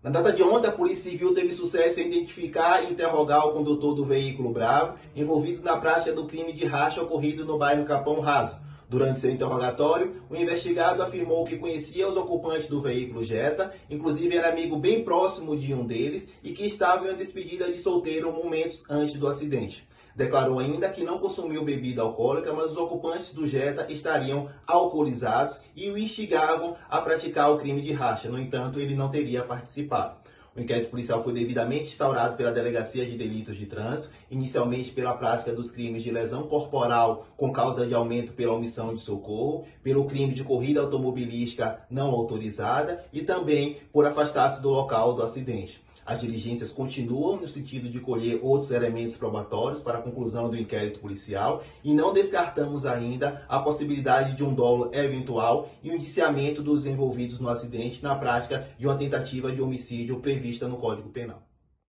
Na data de ontem, a Polícia Civil teve sucesso em identificar e interrogar o condutor do veículo Bravo, envolvido na prática do crime de racha ocorrido no bairro Capão Raso. Durante seu interrogatório, o investigado afirmou que conhecia os ocupantes do veículo Jetta, inclusive era amigo bem próximo de um deles e que estava em uma despedida de solteiro momentos antes do acidente. Declarou ainda que não consumiu bebida alcoólica, mas os ocupantes do Jetta estariam alcoolizados e o instigavam a praticar o crime de racha. No entanto, ele não teria participado. O inquérito policial foi devidamente instaurado pela Delegacia de Delitos de Trânsito, inicialmente pela prática dos crimes de lesão corporal com causa de aumento pela omissão de socorro, pelo crime de corrida automobilística não autorizada e também por afastar-se do local do acidente. As diligências continuam no sentido de colher outros elementos probatórios para a conclusão do inquérito policial e não descartamos ainda a possibilidade de um dolo eventual e o indiciamento dos envolvidos no acidente na prática de uma tentativa de homicídio prevista no Código Penal.